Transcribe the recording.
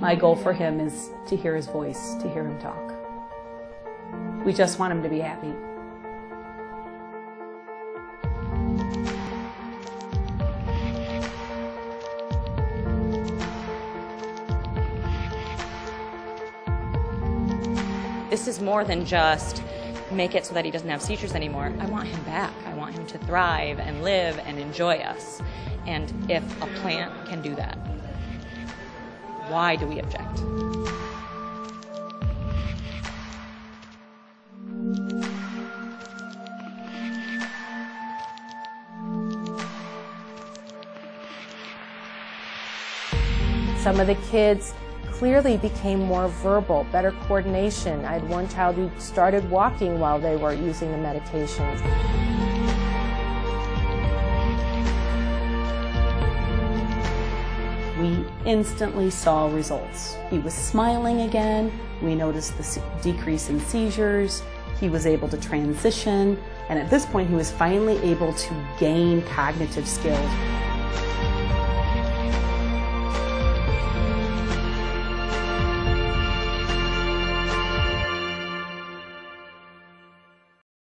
My goal for him is to hear his voice, to hear him talk. We just want him to be happy. This is more than just make it so that he doesn't have seizures anymore. I want him back. I want him to thrive and live and enjoy us. And if a plant can do that, why do we object? Some of the kids clearly became more verbal, better coordination. I had one child who started walking while they were using the medications. We instantly saw results. He was smiling again. We noticed the decrease in seizures. He was able to transition. And at this point, he was finally able to gain cognitive skills.